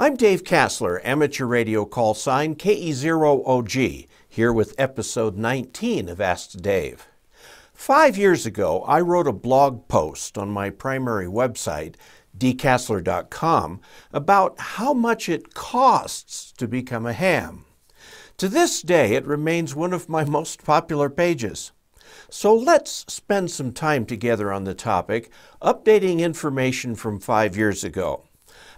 I'm Dave Casler, amateur radio call sign KE0OG, here with episode 19 of Ask Dave. Five years ago, I wrote a blog post on my primary website, dcasler.com, about how much it costs to become a ham. To this day, it remains one of my most popular pages. So let's spend some time together on the topic, updating information from five years ago.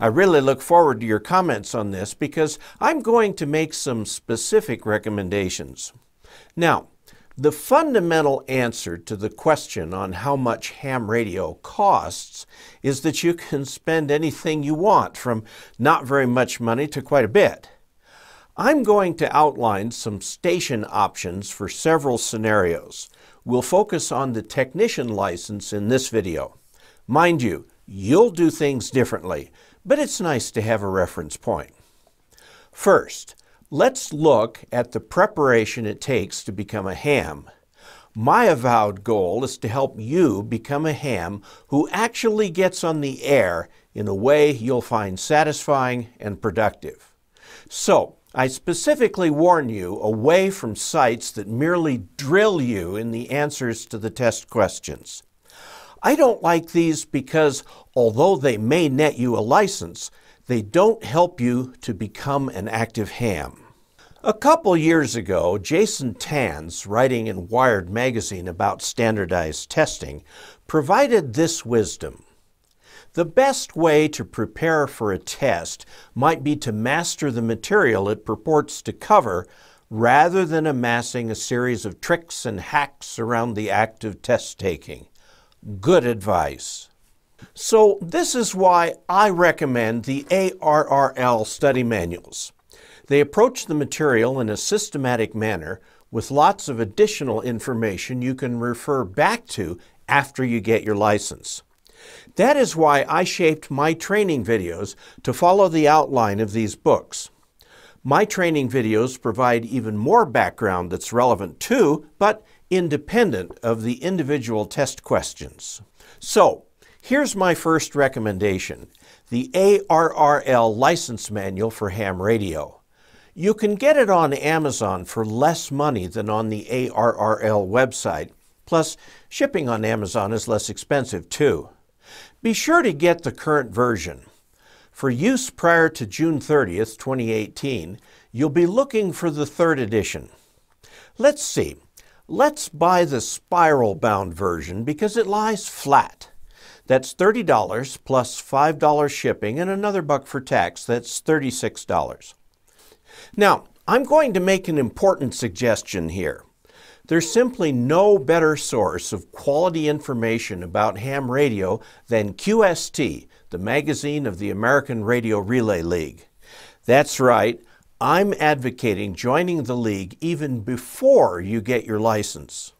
I really look forward to your comments on this because I'm going to make some specific recommendations. Now, the fundamental answer to the question on how much ham radio costs is that you can spend anything you want, from not very much money to quite a bit. I'm going to outline some station options for several scenarios. We'll focus on the technician license in this video. Mind you, you'll do things differently, but it's nice to have a reference point. First, let's look at the preparation it takes to become a ham. My avowed goal is to help you become a ham who actually gets on the air in a way you'll find satisfying and productive. So, I specifically warn you away from sites that merely drill you in the answers to the test questions. I don't like these because although they may net you a license, they don't help you to become an active ham. A couple years ago, Jason Tanz, writing in Wired magazine about standardized testing, provided this wisdom. The best way to prepare for a test might be to master the material it purports to cover rather than amassing a series of tricks and hacks around the act of test taking. Good advice. So, this is why I recommend the ARRL study manuals. They approach the material in a systematic manner with lots of additional information you can refer back to after you get your license. That is why I shaped my training videos to follow the outline of these books. My training videos provide even more background that's relevant to, but independent of the individual test questions. So, here's my first recommendation the ARRL License Manual for Ham Radio. You can get it on Amazon for less money than on the ARRL website, plus, shipping on Amazon is less expensive too. Be sure to get the current version. For use prior to June 30th, 2018, you'll be looking for the third edition. Let's see. Let's buy the spiral bound version because it lies flat. That's $30 plus $5 shipping and another buck for tax. That's $36. Now, I'm going to make an important suggestion here. There's simply no better source of quality information about ham radio than QST, the magazine of the American Radio Relay League. That's right, I'm advocating joining the league even before you get your license.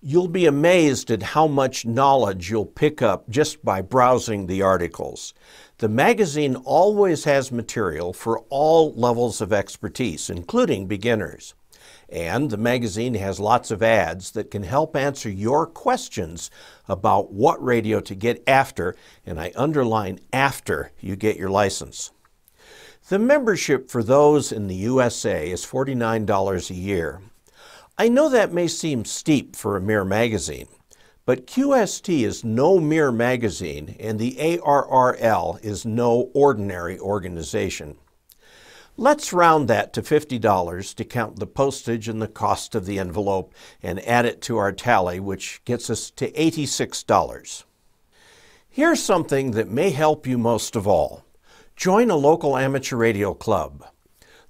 You'll be amazed at how much knowledge you'll pick up just by browsing the articles. The magazine always has material for all levels of expertise, including beginners. And the magazine has lots of ads that can help answer your questions about what radio to get after, and I underline after you get your license. The membership for those in the USA is $49 a year. I know that may seem steep for a mere magazine, but QST is no mere magazine and the ARRL is no ordinary organization. Let's round that to $50 to count the postage and the cost of the envelope and add it to our tally, which gets us to $86. Here's something that may help you most of all. Join a local amateur radio club.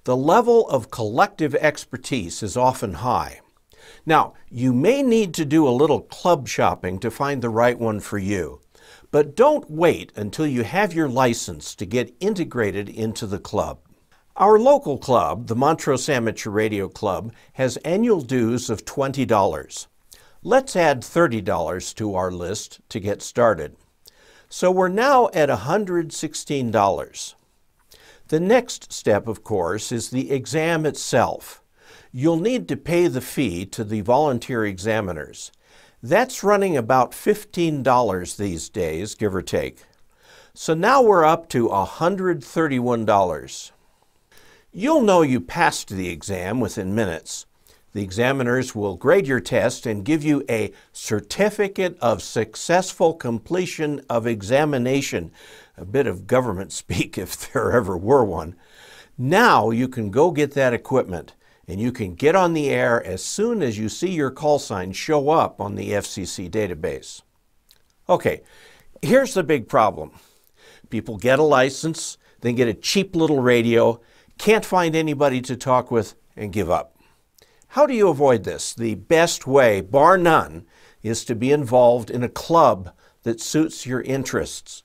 The level of collective expertise is often high. Now, you may need to do a little club shopping to find the right one for you, but don't wait until you have your license to get integrated into the club. Our local club, the Montrose Amateur Radio Club, has annual dues of $20. Let's add $30 to our list to get started. So we're now at $116. The next step, of course, is the exam itself. You'll need to pay the fee to the volunteer examiners. That's running about $15 these days, give or take. So now we're up to $131. You'll know you passed the exam within minutes. The examiners will grade your test and give you a certificate of successful completion of examination. A bit of government speak if there ever were one. Now you can go get that equipment and you can get on the air as soon as you see your call sign show up on the FCC database. Okay, here's the big problem. People get a license, then get a cheap little radio, can't find anybody to talk with, and give up. How do you avoid this? The best way, bar none, is to be involved in a club that suits your interests.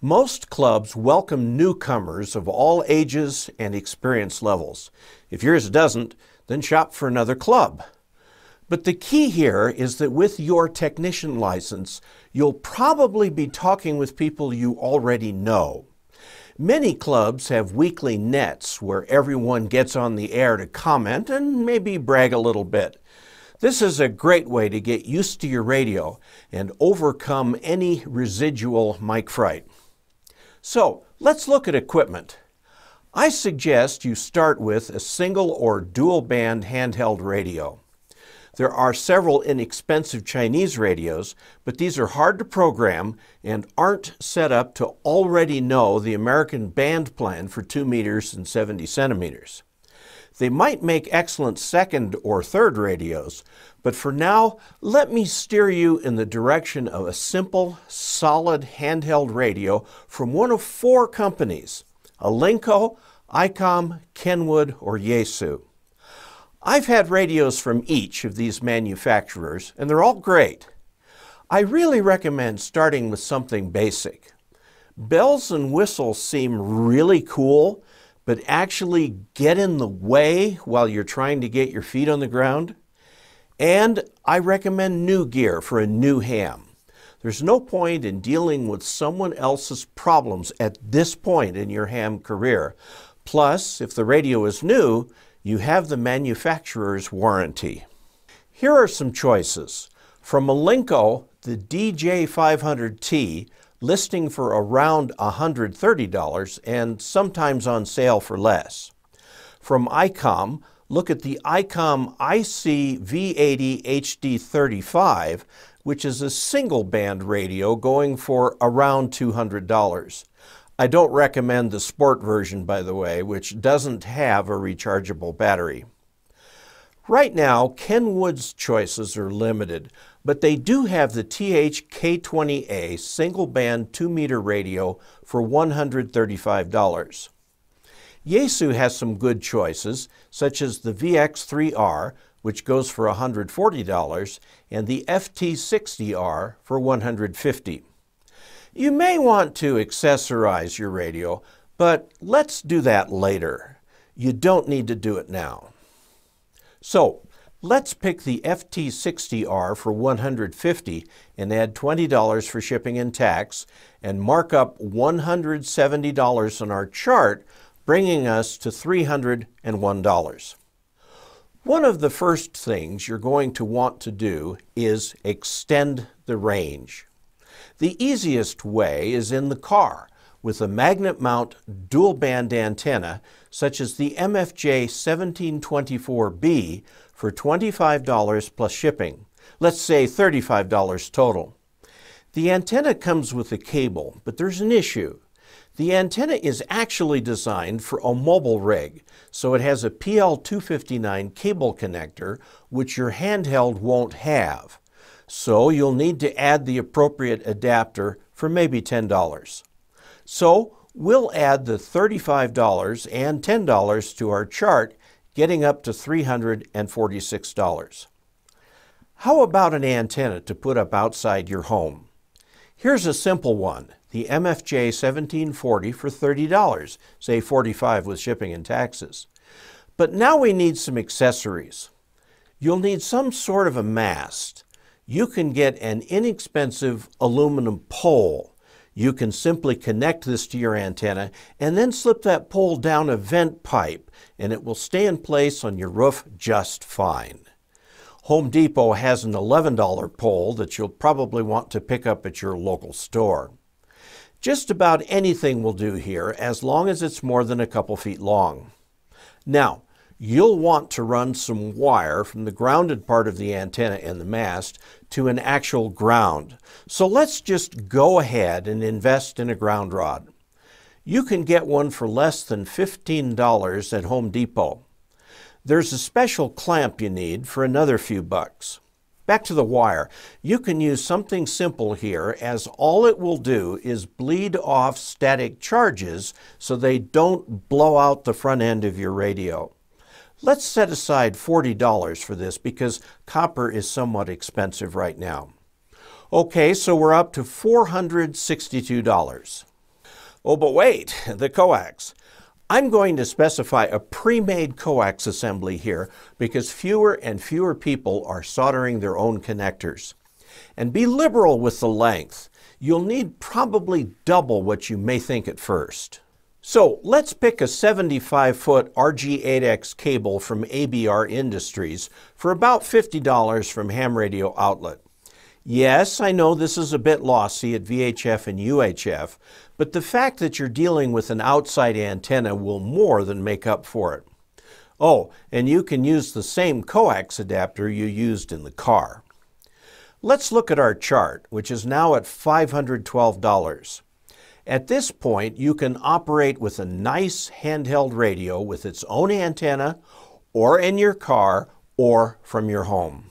Most clubs welcome newcomers of all ages and experience levels. If yours doesn't, then shop for another club. But the key here is that with your technician license, you'll probably be talking with people you already know. Many clubs have weekly nets where everyone gets on the air to comment and maybe brag a little bit. This is a great way to get used to your radio and overcome any residual mic fright. So let's look at equipment. I suggest you start with a single or dual band handheld radio. There are several inexpensive Chinese radios, but these are hard to program and aren't set up to already know the American band plan for 2 meters and 70 centimeters. They might make excellent second or third radios, but for now, let me steer you in the direction of a simple, solid handheld radio from one of four companies Alinco, ICOM, Kenwood, or Yaesu. I've had radios from each of these manufacturers, and they're all great. I really recommend starting with something basic. Bells and whistles seem really cool, but actually get in the way while you're trying to get your feet on the ground. And I recommend new gear for a new ham. There's no point in dealing with someone else's problems at this point in your ham career. Plus, if the radio is new, you have the manufacturer's warranty. Here are some choices. From Alinco, the DJ500T listing for around $130 and sometimes on sale for less. From ICOM, look at the ICOM IC V80 HD35, which is a single band radio going for around $200. I don't recommend the sport version, by the way, which doesn't have a rechargeable battery. Right now, Kenwood's choices are limited, but they do have the TH-K20A single band 2 meter radio for $135. Yaesu has some good choices, such as the VX3R, which goes for $140, and the FT60R for $150. You may want to accessorize your radio, but let's do that later. You don't need to do it now. So let's pick the FT60R for 150 and add $20 for shipping and tax and mark up $170 on our chart, bringing us to $301. One of the first things you're going to want to do is extend the range. The easiest way is in the car with a magnet mount dual band antenna such as the MFJ 1724B for $25 plus shipping. Let's say $35 total. The antenna comes with a cable, but there's an issue. The antenna is actually designed for a mobile rig, so it has a PL259 cable connector, which your handheld won't have. So you'll need to add the appropriate adapter for maybe $10. So we'll add the $35 and $10 to our chart, getting up to $346. How about an antenna to put up outside your home? Here's a simple one, the MFJ 1740 for $30, say 45 with shipping and taxes. But now we need some accessories. You'll need some sort of a mast. You can get an inexpensive aluminum pole you can simply connect this to your antenna and then slip that pole down a vent pipe and it will stay in place on your roof just fine. Home Depot has an $11 pole that you'll probably want to pick up at your local store. Just about anything will do here as long as it's more than a couple feet long. Now, you'll want to run some wire from the grounded part of the antenna and the mast to an actual ground. So let's just go ahead and invest in a ground rod. You can get one for less than $15 at Home Depot. There's a special clamp you need for another few bucks. Back to the wire. You can use something simple here as all it will do is bleed off static charges so they don't blow out the front end of your radio. Let's set aside $40 for this because copper is somewhat expensive right now. Okay, so we're up to $462. Oh, but wait, the coax. I'm going to specify a pre-made coax assembly here because fewer and fewer people are soldering their own connectors. And be liberal with the length. You'll need probably double what you may think at first. So let's pick a 75 foot RG8X cable from ABR Industries for about $50 from Ham Radio Outlet. Yes, I know this is a bit lossy at VHF and UHF, but the fact that you're dealing with an outside antenna will more than make up for it. Oh, and you can use the same coax adapter you used in the car. Let's look at our chart, which is now at $512. At this point, you can operate with a nice handheld radio with its own antenna, or in your car, or from your home.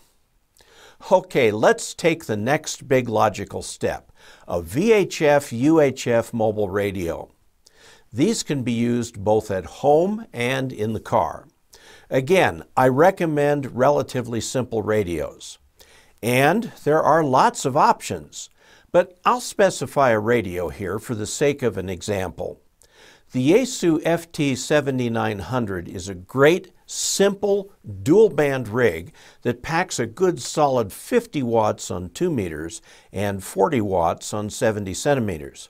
Okay, let's take the next big logical step, a VHF UHF mobile radio. These can be used both at home and in the car. Again, I recommend relatively simple radios. And there are lots of options. But I'll specify a radio here for the sake of an example. The Yaesu FT7900 is a great, simple, dual-band rig that packs a good solid 50 watts on 2 meters and 40 watts on 70 centimeters.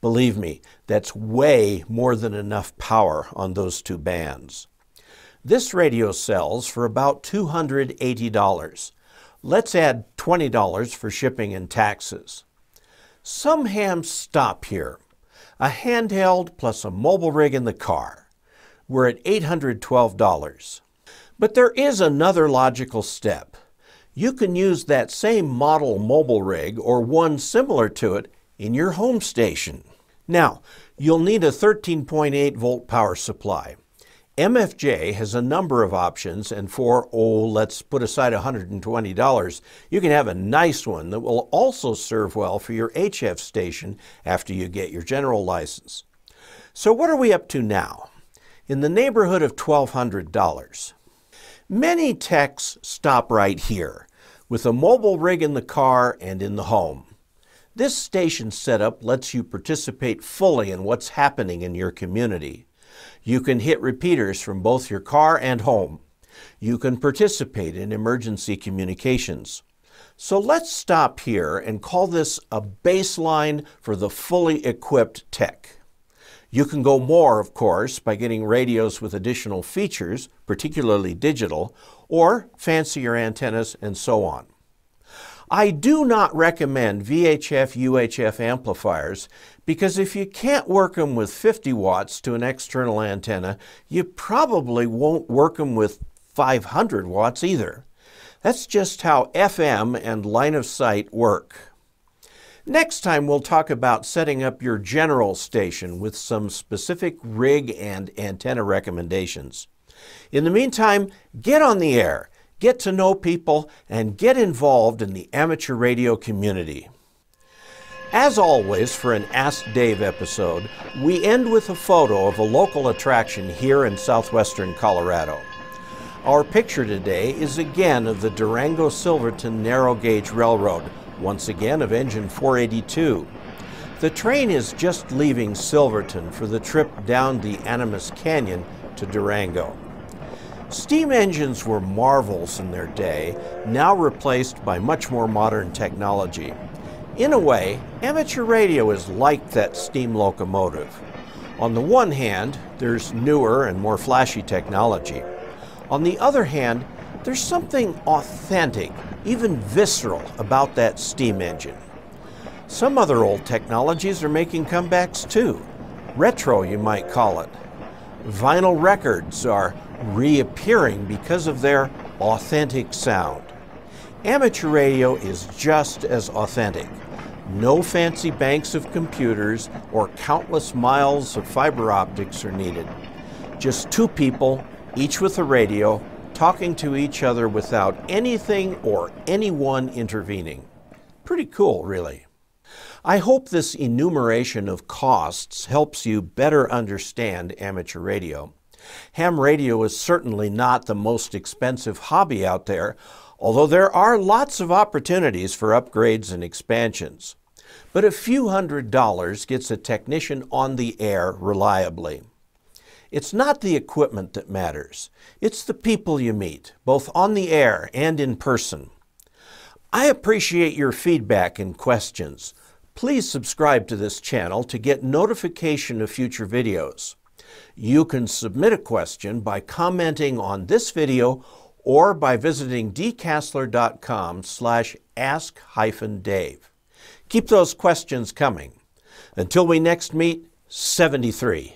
Believe me, that's way more than enough power on those two bands. This radio sells for about $280. Let's add $20 for shipping and taxes. Some hams stop here. A handheld plus a mobile rig in the car. We're at $812. But there is another logical step. You can use that same model mobile rig or one similar to it in your home station. Now, you'll need a 13.8 volt power supply. MFJ has a number of options, and for, oh, let's put aside $120, you can have a nice one that will also serve well for your HF station after you get your general license. So, what are we up to now? In the neighborhood of $1,200. Many techs stop right here, with a mobile rig in the car and in the home. This station setup lets you participate fully in what's happening in your community. You can hit repeaters from both your car and home. You can participate in emergency communications. So let's stop here and call this a baseline for the fully equipped tech. You can go more, of course, by getting radios with additional features, particularly digital, or fancier antennas and so on. I do not recommend VHF UHF amplifiers because if you can't work them with 50 watts to an external antenna, you probably won't work them with 500 watts either. That's just how FM and line of sight work. Next time we'll talk about setting up your general station with some specific rig and antenna recommendations. In the meantime, get on the air get to know people, and get involved in the amateur radio community. As always, for an Ask Dave episode, we end with a photo of a local attraction here in southwestern Colorado. Our picture today is again of the Durango Silverton Narrow Gauge Railroad, once again of engine 482. The train is just leaving Silverton for the trip down the Animas Canyon to Durango. Steam engines were marvels in their day, now replaced by much more modern technology. In a way, amateur radio is like that steam locomotive. On the one hand, there's newer and more flashy technology. On the other hand, there's something authentic, even visceral, about that steam engine. Some other old technologies are making comebacks too. Retro, you might call it. Vinyl records are reappearing because of their authentic sound. Amateur radio is just as authentic. No fancy banks of computers or countless miles of fiber optics are needed. Just two people, each with a radio, talking to each other without anything or anyone intervening. Pretty cool, really. I hope this enumeration of costs helps you better understand amateur radio. Ham radio is certainly not the most expensive hobby out there, although there are lots of opportunities for upgrades and expansions. But a few hundred dollars gets a technician on the air reliably. It's not the equipment that matters, it's the people you meet, both on the air and in person. I appreciate your feedback and questions. Please subscribe to this channel to get notification of future videos. You can submit a question by commenting on this video or by visiting dcasler.com slash ask-dave. Keep those questions coming. Until we next meet, 73.